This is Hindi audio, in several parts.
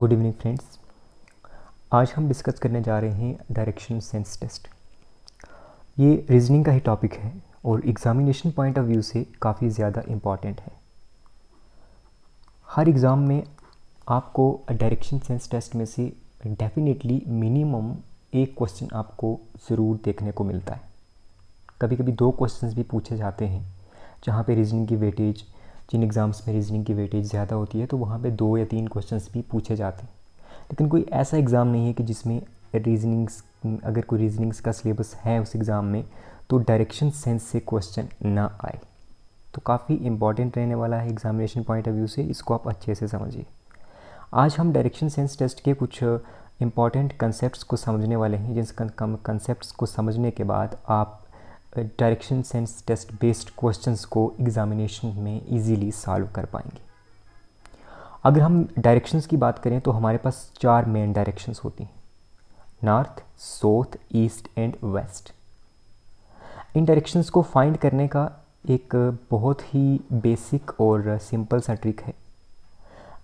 गुड इवनिंग फ्रेंड्स आज हम डिस्कस करने जा रहे हैं डायरेक्शन सेंस टेस्ट ये रीजनिंग का ही टॉपिक है और एग्ज़ामिनेशन पॉइंट ऑफ़ व्यू से काफ़ी ज़्यादा इंपॉर्टेंट है। हर एग्ज़ाम में आपको डायरेक्शन सेंस टेस्ट में से डेफिनेटली मिनिमम एक क्वेश्चन आपको ज़रूर देखने को मिलता है। कभी कभी दो क्वेश्चंस भी पूछे जाते हैं, जहाँ पे रीजनिंग की वेटेज जिन एग्ज़ाम्स में रीजनिंग की वेटेज ज़्यादा होती है तो वहाँ पे दो या तीन क्वेश्चंस भी पूछे जाते हैं। लेकिन कोई ऐसा एग्ज़ाम नहीं है कि जिसमें रीजनिंग्स अगर कोई रीजनिंग्स का सिलेबस है उस एग्ज़ाम में तो डायरेक्शन सेंस से क्वेश्चन ना आए। तो काफ़ी इंपॉर्टेंट रहने वाला है एग्जामिनेशन पॉइंट ऑफ़ व्यू से, इसको आप अच्छे से समझिए। आज हम डायरेक्शन सेंस टेस्ट के कुछ इंपॉर्टेंट कंसेप्ट को समझने वाले हैं, जिन कंसेप्ट को समझने के बाद आप direction sense test based questions को एग्ज़ामिनेशन में इजीली सॉल्व कर पाएँगे। अगर हम डायरेक्शंस की बात करें तो हमारे पास चार मेन डायरेक्शंस होती हैं। North south east and west in directions को फाइंड करने का एक बहुत ही बेसिक और सिंपल सा ट्रिक है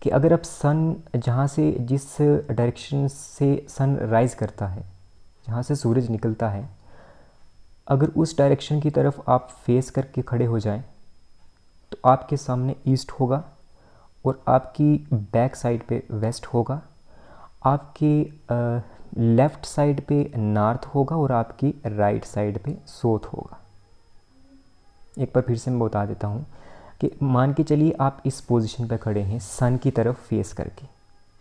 कि अगर आप सन जहाँ से जिस डायरेक्शन से सन राइज़ करता है, जहाँ से सूरज निकलता है अगर उस डायरेक्शन की तरफ़ आप फेस करके खड़े हो जाएँ तो आपके सामने ईस्ट होगा और आपकी बैक साइड पे वेस्ट होगा, आपके लेफ़्ट साइड पे नॉर्थ होगा और आपकी राइट साइड पे साउथ होगा। एक बार फिर से मैं बता देता हूँ कि मान के चलिए आप इस पोजीशन पे खड़े हैं सन की तरफ़ फेस करके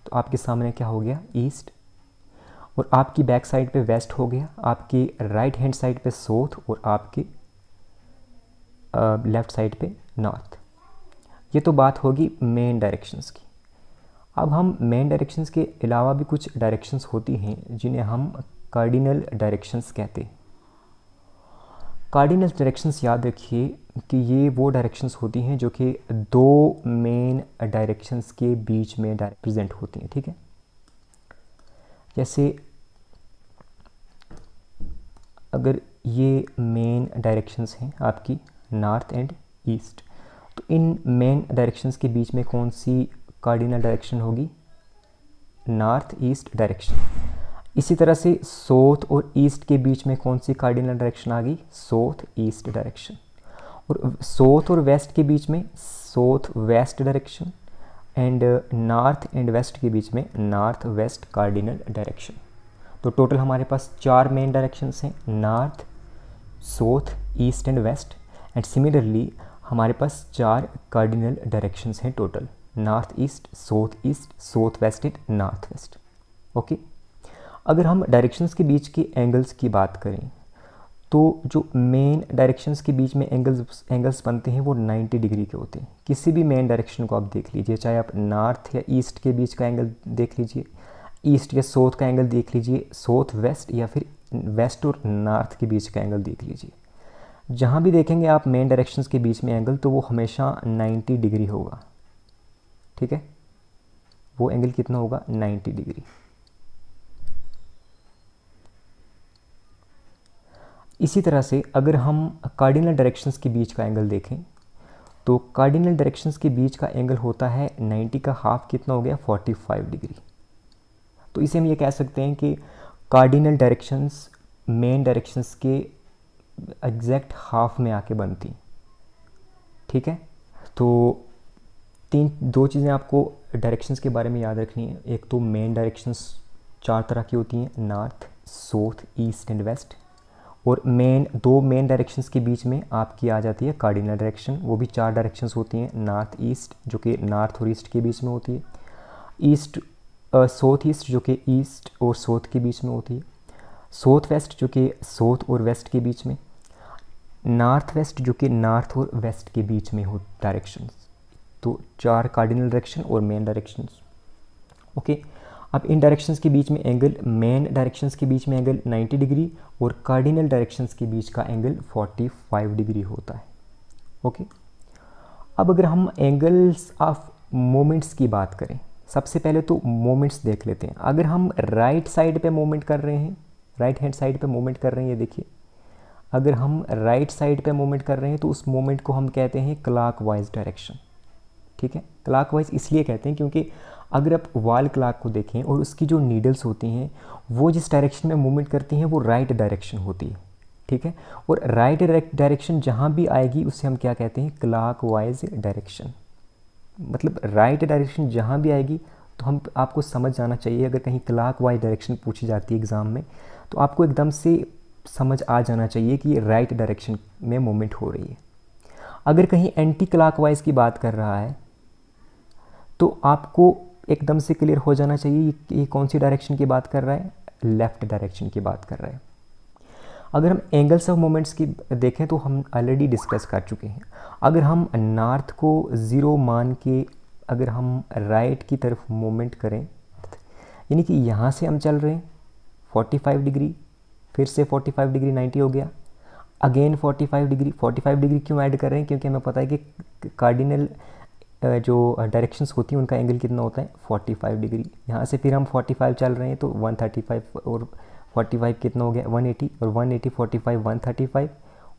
तो आपके सामने क्या हो गया? ईस्ट और आपकी बैक साइड पे वेस्ट हो गया, आपकी राइट हैंड साइड पे साउथ और आपकी लेफ़्ट साइड पे नॉर्थ ये तो बात होगी मेन डायरेक्शंस की. अब हम मेन डायरेक्शंस के अलावा भी कुछ डायरेक्शंस होती हैं, जिन्हें हम कार्डिनल डायरेक्शंस कहते हैं. कार्डिनल डायरेक्शंस याद रखिए कि ये वो डायरेक्शंस होती हैं जो कि दो मेन डायरेक्शंस के बीच में प्रेजेंट होती हैं, ठीक है? जैसे अगर ये मेन डायरेक्शंस हैं आपकी नॉर्थ एंड ईस्ट तो इन मेन डायरेक्शंस के बीच में कौन सी कार्डिनल डायरेक्शन होगी? नॉर्थ ईस्ट डायरेक्शन इसी तरह से साउथ और ईस्ट के बीच में कौन सी कार्डिनल डायरेक्शन आ गई? साउथ ईस्ट डायरेक्शन और साउथ और वेस्ट के बीच में south west direction and north and west के बीच में नॉर्थ वेस्ट कार्डिनल डायरेक्शन तो टोटल हमारे पास चार मेन डायरेक्शंस हैं north south east and west and similarly हमारे पास चार कार्डिनल डायरेक्शंस हैं total north east south east south west and north west okay अगर हम डायरेक्शंस के बीच के एंगल्स की बात करें तो जो मेन डायरेक्शंस के बीच में एंगल्स एंगल्स बनते हैं वो 90 डिग्री के होते हैं। किसी भी मेन डायरेक्शन को आप देख लीजिए, चाहे आप नॉर्थ या ईस्ट के बीच का एंगल देख लीजिए ईस्ट या साउथ का एंगल देख लीजिए साउथ वेस्ट या फिर वेस्ट और नॉर्थ के बीच का एंगल देख लीजिए। जहाँ भी देखेंगे आप मेन डायरेक्शंस के बीच में एंगल तो वो हमेशा 90 डिग्री होगा। ठीक है? वो एंगल कितना होगा? 90 डिग्री। इसी तरह से अगर हम कार्डिनल डायरेक्शंस के बीच का एंगल देखें तो कार्डिनल डायरेक्शंस के बीच का एंगल होता है 90 का हाफ़ कितना हो गया? 45 डिग्री। तो इसे हम ये कह सकते हैं कि कार्डिनल डायरेक्शंस मेन डायरेक्शंस के एग्जैक्ट हाफ़ में आके बनती ठीक है? तो तीन, दो चीज़ें आपको डायरेक्शंस के बारे में याद रखनी है। एक तो मेन डायरेक्शंस चार तरह की होती हैं north south east and west और मेन दो मेन डायरेक्शंस के बीच में आपकी आ जाती है कार्डिनल डायरेक्शन वो भी चार डायरेक्शंस होती हैं नॉर्थ ईस्ट जो कि नॉर्थ और ईस्ट के बीच में होती है। ईस्ट साउथ ईस्ट जो कि ईस्ट और साउथ के बीच में होती है। साउथ वेस्ट जो कि साउथ और वेस्ट के बीच में। नॉर्थ वेस्ट जो कि नॉर्थ और वेस्ट के बीच में हो डायरेक्शंस तो चार कार्डिनल डायरेक्शन और मेन डायरेक्शंस ओके अब इन डायरेक्शंस के बीच में एंगल मेन डायरेक्शंस के बीच में एंगल 90 डिग्री और कार्डिनल डायरेक्शंस के बीच का एंगल 45 डिग्री होता है। ओके अब अगर हम एंगल्स ऑफ़ मोमेंट्स की बात करें सबसे पहले तो मोमेंट्स देख लेते हैं। अगर हम राइट साइड पे मोमेंट कर रहे हैं राइट हैंड साइड पे मोमेंट कर रहे हैं, ये देखिए। अगर हम राइट साइड पे मोमेंट कर रहे हैं तो उस मोमेंट को हम कहते हैं क्लाक वाइज डायरेक्शन ठीक है? क्लाक वाइज इसलिए कहते हैं क्योंकि अगर आप वाल क्लाक को देखें और उसकी जो नीडल्स होती हैं, वो जिस डायरेक्शन में मूवमेंट करती हैं, वो राइट डायरेक्शन होती है। ठीक है? और राइट डायरेक्शन जहाँ भी आएगी, उसे हम क्या कहते हैं? क्लाक वाइज डायरेक्शन मतलब राइट डायरेक्शन जहाँ भी आएगी तो हम आपको समझ जाना चाहिए। अगर कहीं क्लाक वाइज डायरेक्शन पूछी जाती है एग्ज़ाम में तो आपको एकदम से समझ आ जाना चाहिए कि राइट डायरेक्शन में मूवमेंट हो रही है। अगर कहीं एंटी क्लाकवाइज की बात कर रहा है तो आपको एकदम से क्लियर हो जाना चाहिए कि कौन सी डायरेक्शन की बात कर रहा है? लेफ़्ट डायरेक्शन की बात कर रहा है। अगर हम एंगल्स ऑफ़ मोमेंट्स की देखें तो हम ऑलरेडी डिस्कस कर चुके हैं। अगर हम नॉर्थ को ज़ीरो मान के अगर हम राइट की तरफ़ मोमेंट करें, यानी कि यहाँ से हम चल रहे हैं 45 डिग्री फिर से 45 डिग्री 90 हो गया। अगेन 45 डिग्री 45 डिग्री क्यों ऐड कर रहे हैं? क्योंकि हमें पता है कि कार्डिनल जो डायरेक्शंस होती हैं, उनका एंगल कितना होता है? 45 डिग्री यहाँ से फिर हम 45 चल रहे हैं तो 135 और 45 कितना हो गया? 180 और 180 45 135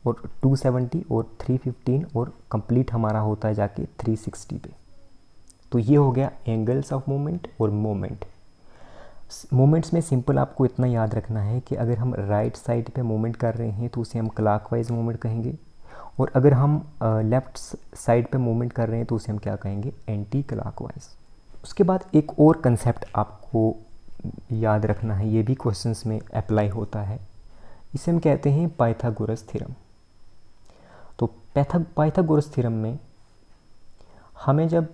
और 270 और 315 और कंप्लीट हमारा होता है जाके 360 पे। तो ये हो गया एंगल्स ऑफ़ मोमेंट और मोमेंट मोमेंट्स में सिंपल आपको इतना याद रखना है कि अगर हम राइट right साइड पे मूवमेंट कर रहे हैं तो उसे हम क्लॉकवाइज मोमेंट कहेंगे। और अगर हम लेफ़्ट साइड पे मूवमेंट कर रहे हैं तो उसे हम क्या कहेंगे? एंटी क्लॉकवाइज उसके बाद एक और कंसेप्ट आपको याद रखना है, ये भी क्वेश्चंस में अप्लाई होता है। इसे हम कहते हैं पाइथागोरस थ्योरम तो पैथा, पाइथागोरस थ्योरम में हमें जब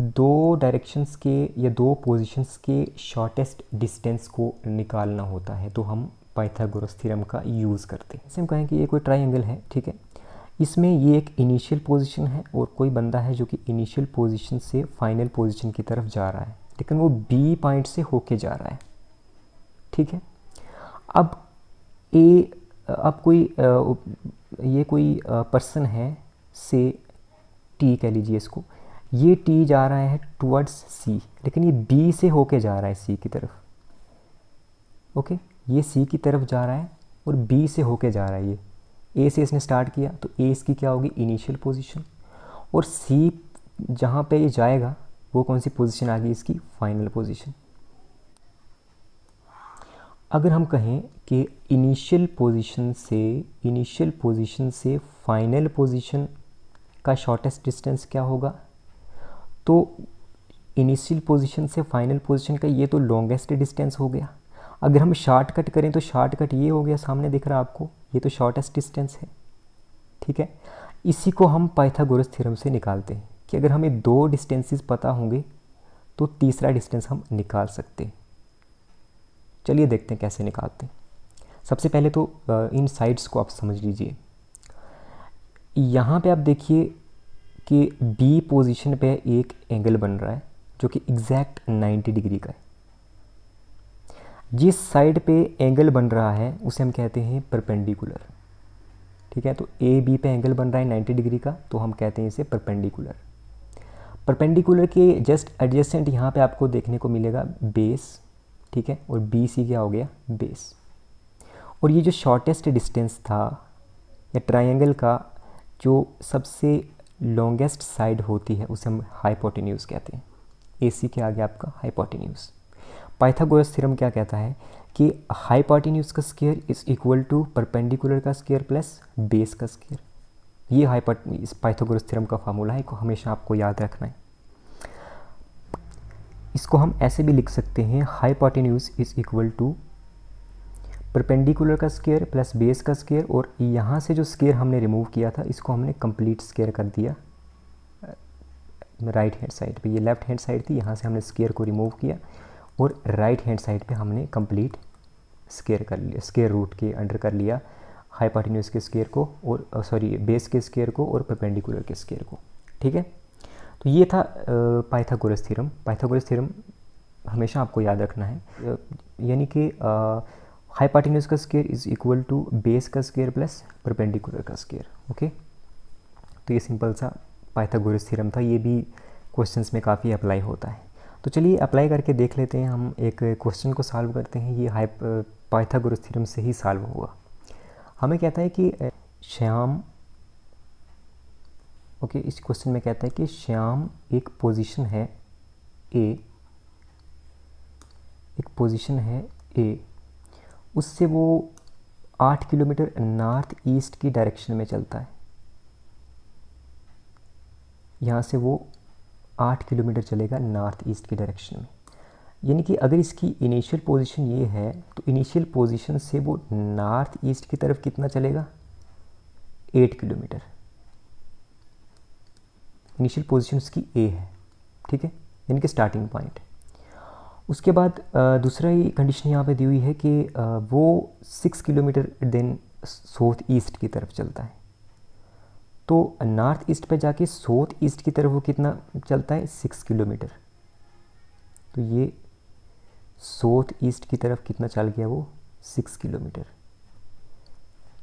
दो डायरेक्शंस के या दो पोजीशंस के शॉर्टेस्ट डिस्टेंस को निकालना होता है तो हम पाइथागोरस थ्योरम का यूज़ करते हैं। जैसे हम कहें कि ये कोई ट्राइंगल है, ठीक है? इसमें ये एक इनिशियल पोजीशन है और कोई बंदा है जो कि इनिशियल पोजीशन से फाइनल पोजीशन की तरफ़ जा रहा है। लेकिन वो बी पॉइंट से होके जा रहा है। ठीक है? अब ए अब कोई ये कोई पर्सन है से टी कह लीजिए इसको। ये टी जा रहा है टुवर्ड्स सी लेकिन ये बी से होके जा रहा है सी की तरफ़। ओके ये सी की तरफ़ जा रहा है और बी से होके जा रहा है ये। ए से इसने स्टार्ट किया तो ए इसकी क्या होगी? इनिशियल पोजीशन और सी जहाँ पे ये जाएगा वो कौन सी पोजीशन आ गई इसकी? फाइनल पोजीशन अगर हम कहें कि इनिशियल पोजीशन से इनिशियल पोजीशन से फाइनल पोजीशन का शॉर्टेस्ट डिस्टेंस क्या होगा? तो इनिशियल पोजीशन से फाइनल पोजीशन का ये तो लॉन्गेस्ट डिस्टेंस हो गया। अगर हम शॉर्टकट करें तो शॉर्टकट ये हो गया सामने दिख रहा है आपको, ये तो शॉर्टेस्ट डिस्टेंस है। ठीक है? इसी को हम पाइथागोरस थ्योरम से निकालते हैं। कि अगर हमें दो डिस्टेंसेस पता होंगे तो तीसरा डिस्टेंस हम निकाल सकते हैं। चलिए देखते हैं कैसे निकालते हैं। सबसे पहले तो इन साइड्स को आप समझ लीजिए। यहाँ पे आप देखिए कि बी पोजीशन पे एक एंगल बन रहा है, जो कि एग्जैक्ट 90 डिग्री का है। जिस साइड पे एंगल बन रहा है, उसे हम कहते हैं परपेंडिकुलर ठीक है तो ए बी पे एंगल बन रहा है 90 डिग्री का तो हम कहते हैं इसे परपेंडिकुलर परपेंडिकुलर के जस्ट एडजस्टेंट यहाँ पे आपको देखने को मिलेगा बेस ठीक है? और बी सी क्या हो गया? बेस और ये जो शॉर्टेस्ट डिस्टेंस था, या ट्रायंगल का, जो सबसे लॉन्गेस्ट साइड होती है, उसे हम हाइपोटेन्यूज कहते हैं। ए सी के आगे आपका हाइपोटेन्यूज पाइथागोरस थ्योरम क्या कहता है कि हाइपोटेन्यूज का square is equal to perpendicular का स्केयर प्लस बेस का स्केयर ये हाइपोट पाइथागोरस थ्योरम का फार्मूला है को हमेशा आपको याद रखना है। इसको हम ऐसे भी लिख सकते हैं hypotenuse is equal to perpendicular का स्केयर प्लस बेस का स्केयर और यहाँ से जो स्केयर हमने रिमूव किया था, इसको हमने कंप्लीट स्केयर कर दिया। राइट हैंड साइड पे, ये लेफ़्ट हैंड साइड थी, यहाँ से हमने स्केयर को रिमूव किया और राइट हैंड साइड पे हमने कंप्लीट स्केयर कर लिया स्केयर रूट के अंडर कर लिया हाइपार्टिन्यूस के स्केयर को और सॉरी बेस के स्केयर को और परपेंडिकुलर के स्केयर को। ठीक है? तो ये था पाइथागोरस थ्योरम पाइथागोरस थ्योरम हमेशा आपको याद रखना है। यानी कि हाइपार्टिन्यूस का square is equal to base का स्केयर प्लस परपेंडिकुलर का स्केयर, ओके? तो ये सिंपल सा पाइथागोरस थ्योरम था। ये भी क्वेश्चंस में काफ़ी अप्लाई होता है। तो चलिए अप्लाई करके देख लेते हैं। हम एक क्वेश्चन को सॉल्व करते हैं। ये हाई पाइथागोरस थ्योरम से ही सॉल्व हुआ। हमें कहता है कि श्याम ओके, इस क्वेश्चन में कहता है कि श्याम एक पोजीशन है ए एक पोजीशन है ए उससे वो आठ किलोमीटर नॉर्थ ईस्ट की डायरेक्शन में चलता है। यहाँ से वो आठ किलोमीटर चलेगा नॉर्थ ईस्ट की डायरेक्शन में। यानी कि अगर इसकी इनिशियल पोजीशन ये है तो इनिशियल पोजीशन से वो नॉर्थ ईस्ट की तरफ़ कितना चलेगा? Eight kilometre. इनिशियल पोजीशन उसकी ए है, ठीक है? यानी कि स्टार्टिंग पॉइंट उसके बाद दूसरा ही कंडीशन यहाँ पे दी हुई है कि वो six kilometre then south east की तरफ़ चलता है। तो नॉर्थ ईस्ट पे जाके साउथ ईस्ट की तरफ़ वो कितना चलता है? सिक्स किलोमीटर तो ये साउथ ईस्ट की तरफ़ कितना चल गया वो? सिक्स किलोमीटर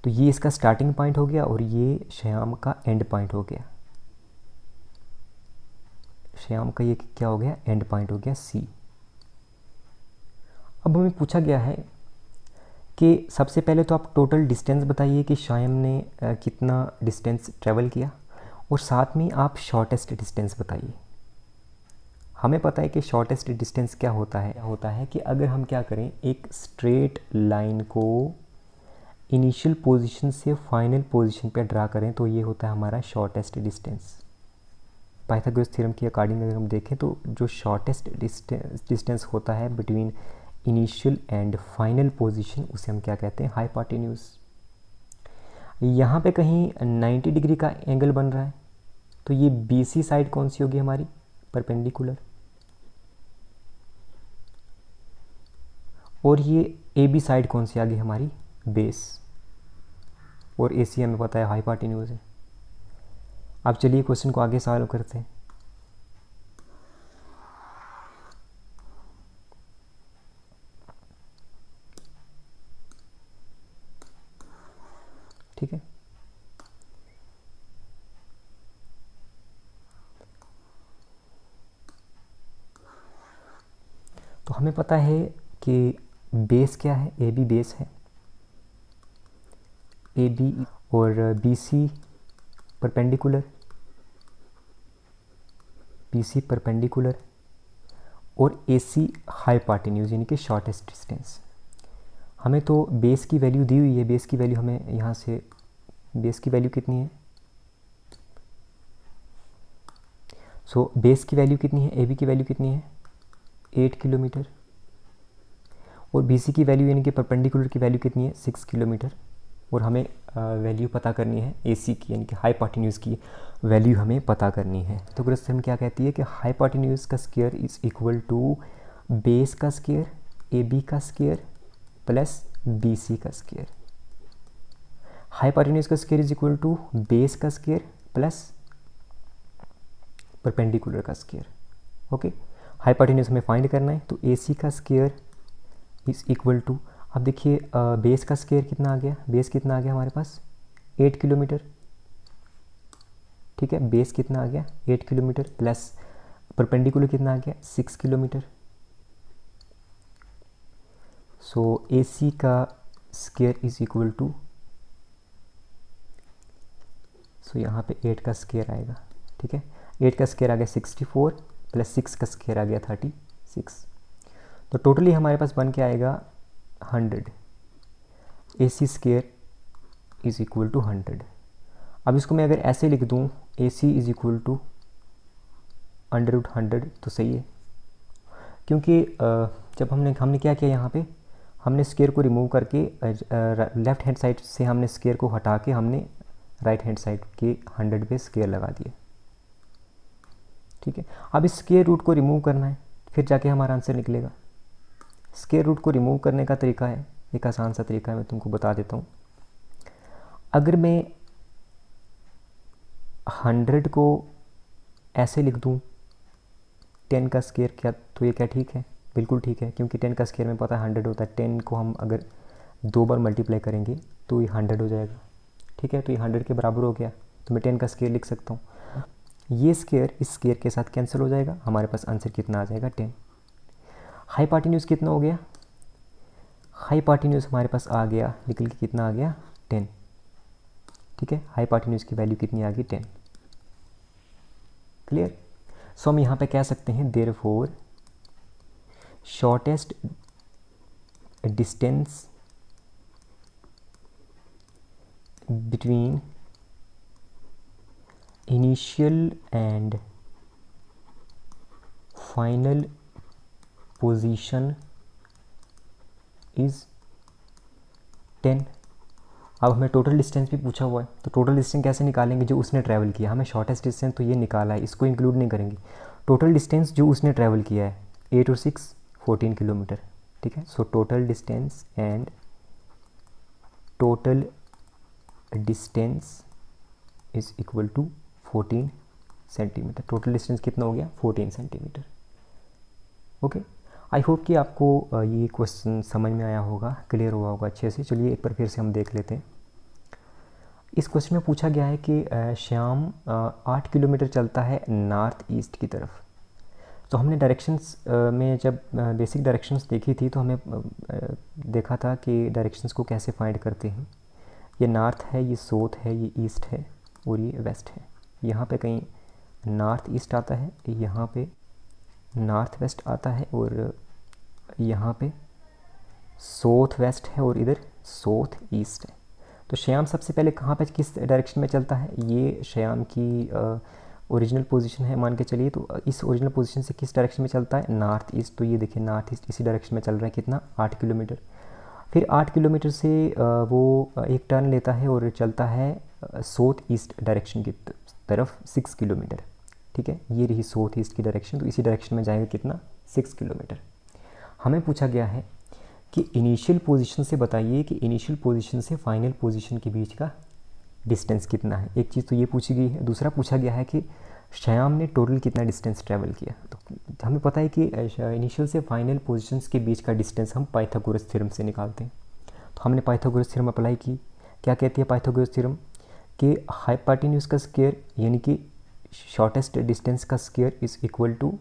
तो ये इसका स्टार्टिंग पॉइंट हो गया और ये श्याम का एंड पॉइंट हो गया। श्याम का ये क्या हो गया? एंड पॉइंट हो गया सी अब हमें पूछा गया है कि सबसे पहले तो आप टोटल डिस्टेंस बताइए कि श्याम ने कितना डिस्टेंस ट्रेवल किया? और साथ में आप शॉर्टेस्ट डिस्टेंस बताइए। हमें पता है कि शॉर्टेस्ट डिस्टेंस क्या होता है? होता है कि अगर हम क्या करें, एक स्ट्रेट लाइन को इनिशियल पोजीशन से फाइनल पोजीशन पे ड्रा करें तो ये होता है हमारा शॉर्टेस्ट डिस्टेंस पाइथागोरस थ्योरम के अकॉर्डिंग अगर हम देखें तो जो शॉर्टेस्ट डिस्टेंस होता है between initial and final position, उसे हम क्या कहते हैं? हाइपार्टिन्यूज यहाँ पे कहीं 90 डिग्री का एंगल बन रहा है तो ये बीसी साइड कौन सी होगी हमारी? परपेंडिकुलर। और ये ए बी साइड कौन सी आ गई हमारी? बेस। और ए सी हमें पता है हाइपार्टिन्यूज है। अब चलिए क्वेश्चन को आगे सॉल्व करते हैं। ठीक है? तो हमें पता है कि बेस क्या है? ए बी बेस है। ए बी और B C perpendicular B C perpendicular और ए सी हाईपार्टिन्यूज यानी कि शॉर्टेस्ट डिस्टेंस हमें तो बेस की वैल्यू दी हुई है। बेस की वैल्यू हमें यहाँ से बेस की वैल्यू कितनी है? सो so, बेस की वैल्यू कितनी है? ए बी की वैल्यू कितनी है? एट किलोमीटर और बी सी की वैल्यू यानी कि परपेंडिकुलर की वैल्यू कितनी है? सिक्स किलोमीटर और हमें वैल्यू पता करनी है ए सी की, यानी कि हाई पार्टीन्यूज़ की वैल्यू हमें पता करनी है। तो ग्रस्त क्या कहती है कि हाई पार्टीन्यूज़ का square is equal to base का स्केयर ए बी का स्केयर प्लस बी सी का स्केयर हाई पार्टीन्यूज़ का square is equal to base का स्केयर प्लस परपेंडिकुलर का स्केयर ओके हाइपार्टिन्यूस हमें फाइंड करना है तो ए सी का स्केयर इज़ इक्वल टू अब देखिए बेस का स्केयर कितना आ गया? बेस कितना आ गया हमारे पास? एट किलोमीटर ठीक है बेस कितना आ गया? एट किलोमीटर प्लस परपेंडिकुलर कितना आ गया? Six kilometre so A C का square is equal to so यहाँ पे एट का स्केयर आएगा। ठीक है? एट का स्केयर आ गया सिक्सटी फोर प्लस सिक्स का स्केयर आ गया थर्टी सिक्स तो टोटली हमारे पास बन के आएगा hundred. A C square is equal to hundred. अब इसको मैं अगर ऐसे लिख दूँ A C is equal to under root hundred तो सही है। क्योंकि जब हमने हमने क्या किया यहाँ पे? हमने स्केयर को रिमूव करके लेफ़्ट हैंड साइड से हमने स्केयर को हटा के हमने राइट हैंड साइड के हंड्रेड पे स्केयर लगा दिए ठीक है? अब इस स्केयर रूट को रिमूव करना है, फिर जाके हमारा आंसर निकलेगा। स्केयर रूट को रिमूव करने का तरीका है, एक आसान सा तरीका है, मैं तुमको बता देता हूँ। अगर मैं हंड्रेड को ऐसे लिख दूँ टेन का स्केयर क्या तो ये क्या ठीक है? बिल्कुल ठीक है, क्योंकि टेन का स्केयर में पता है हंड्रेड होता है। टेन को हम अगर दो बार मल्टीप्लाई करेंगे तो ये हंड्रेड हो जाएगा। ठीक है तो ये हंड्रेड के बराबर हो गया तो मैं टेन का स्केयर लिख सकता हूँ। ये स्केयर इस स्केयर के साथ कैंसिल हो जाएगा, हमारे पास आंसर कितना आ जाएगा? टेन हाई पार्टी न्यूज़ कितना हो गया? हाई पार्टी न्यूज़ हमारे पास आ गया, निकल के कितना आ गया? टेन। ठीक है? हाई पार्टी न्यूज़ की वैल्यू कितनी आ गई? टेन। क्लियर? सो हम यहाँ पे कह सकते हैं therefore shortest distance between initial and final position is ten अब हमें टोटल डिस्टेंस भी पूछा हुआ है। तो टोटल डिस्टेंस कैसे निकालेंगे? जो उसने ट्रैवल किया। हमें शॉर्टेस्ट डिस्टेंस तो ये निकाला है। इसको इंक्लूड नहीं करेंगे। टोटल डिस्टेंस जो उसने ट्रैवल किया है एट और सिक्स फोर्टीन किलोमीटर ठीक है? So total distance and total distance is equal to fourteen centimetre total distance कितना हो गया? Fourteen centimetre okay I hope कि आपको ये क्वेश्चन समझ में आया होगा क्लियर हुआ होगा अच्छे से। चलिए एक बार फिर से हम देख लेते हैं। इस क्वेश्चन में पूछा गया है कि श्याम आठ किलोमीटर चलता है नॉर्थ ईस्ट की तरफ़। तो हमने डायरेक्शंस में जब बेसिक डायरेक्शंस देखी थी तो हमें देखा था कि डायरेक्शंस को कैसे फाइंड करते हैं। ये नॉर्थ है, ये साउथ है, ये ईस्ट है और ये वेस्ट है। यहाँ पे कहीं नॉर्थ ईस्ट आता है, यहाँ पे नॉर्थ वेस्ट आता है और यहाँ पे साउथ वेस्ट है और इधर साउथ ईस्ट है। तो श्याम सबसे पहले कहाँ पे किस डायरेक्शन में चलता है? ये श्याम की ओरिजिनल पोजीशन है मान के चलिए तो इस ओरिजिनल पोजीशन से किस डायरेक्शन में चलता है? नॉर्थ ईस्ट तो ये देखिए नॉर्थ ईस्ट इसी डायरेक्शन में चल रहा है कितना? आठ किलोमीटर। फिर आठ किलोमीटर से वो एक टर्न लेता है और चलता है साउथ ईस्ट डायरेक्शन की तरफ़ सिक्स किलोमीटर। ठीक है? ये रही साउथ ईस्ट की डायरेक्शन तो इसी डायरेक्शन में जाएगा कितना? सिक्स किलोमीटर हमें पूछा गया है कि इनिशियल पोजीशन से बताइए कि इनिशियल पोजीशन से फाइनल पोजीशन के बीच का डिस्टेंस कितना है। एक चीज़ तो ये पूछी गई है। दूसरा पूछा गया है कि श्याम ने टोटल कितना डिस्टेंस ट्रैवल किया? तो हमें पता है कि इनिशियल से फाइनल पोजीशंस के बीच का डिस्टेंस हम पाइथागोरस थ्योरम से निकालते हैं। तो हमने पाइथागोरस थ्योरम अप्लाई की। क्या कहती है पाइथागोरस थ्योरम कि हाइपार्टिन्यूस का स्केयर यानी कि शॉर्टेस्ट डिस्टेंस का square is equal to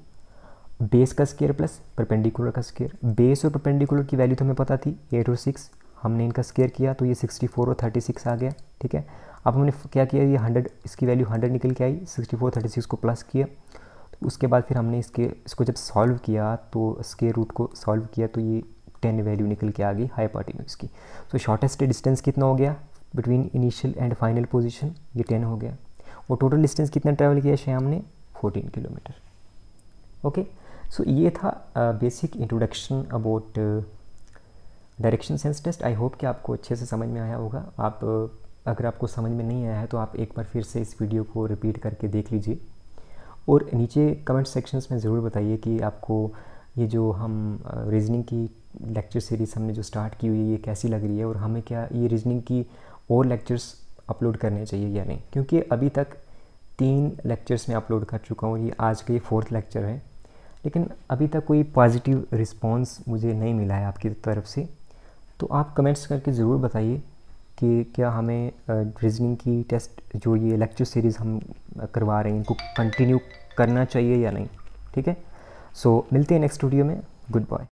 base का स्केयर प्लस परपेंडिकुलर का स्केयर बेस और परपेंडिकुलर की वैल्यू तो हमें पता थी एट और सिक्स हमने इनका स्केयर किया तो ये सिक्सटी फोर और थर्टी सिक्स आ गया, ठीक है? अब हमने क्या किया? ये हंड्रेड इसकी वैल्यू हंड्रेड निकल के आई सिक्सटी फोर थर्टी सिक्स को प्लस किया। तो उसके बाद फिर हमने इसके, इसको जब सॉल्व किया तो स्केयर रूट को सॉल्व किया तो ये टेन वैल्यू निकल के आ गई हाई पार्टिन्यूस की. सो शॉर्टेस्ट डिस्टेंस कितना हो गया? Between initial and final position ये टेन हो गया। और टोटल डिस्टेंस कितना ट्रैवल किया श्याम ने? Fourteen kilometre. ओके सो ये था basic introduction about direction sense test I hope कि आपको अच्छे से समझ में आया होगा। आप uh, अगर आपको समझ में नहीं आया है तो आप एक बार फिर से इस वीडियो को रिपीट करके देख लीजिए। और नीचे कमेंट सेक्शंस में ज़रूर बताइए कि आपको ये जो हम रीजनिंग uh, की लेक्चर सीरीज़ हमने जो स्टार्ट की हुई है ये कैसी लग रही है? और हमें क्या ये रीजनिंग की और लेक्चर्स अपलोड करने चाहिए या नहीं? क्योंकि अभी तक तीन लेक्चर्स में अपलोड कर चुका हूँ ये आज का ये फोर्थ लेक्चर है। लेकिन अभी तक कोई पॉजिटिव रिस्पांस मुझे नहीं मिला है आपकी तरफ़ से। तो आप कमेंट्स करके ज़रूर बताइए कि क्या हमें रीजनिंग की टेस्ट जो ये लेक्चर सीरीज़ हम करवा रहे हैं इनको कंटिन्यू करना चाहिए या नहीं? ठीक है? सो so, मिलते हैं नेक्स्ट वीडियो में। Good bye